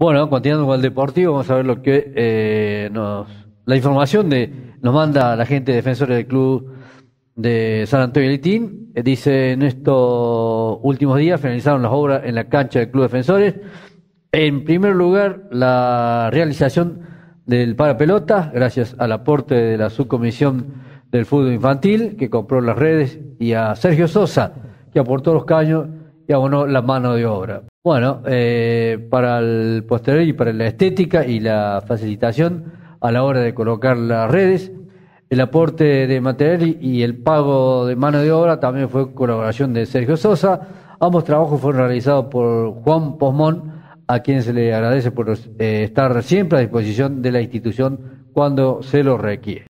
Bueno, continuando con el deportivo, vamos a ver lo que eh, nos. La información de nos manda la gente defensora del club de San Antonio Litín. Eh, dice: En estos últimos días finalizaron las obras en la cancha del club defensores. En primer lugar, la realización del parapelota, gracias al aporte de la subcomisión del fútbol infantil, que compró las redes, y a Sergio Sosa, que aportó los caños y abonó la mano de obra. Bueno, eh, para el posterior y para la estética y la facilitación a la hora de colocar las redes, el aporte de material y el pago de mano de obra también fue colaboración de Sergio Sosa. Ambos trabajos fueron realizados por Juan Posmón, a quien se le agradece por eh, estar siempre a disposición de la institución cuando se lo requiere.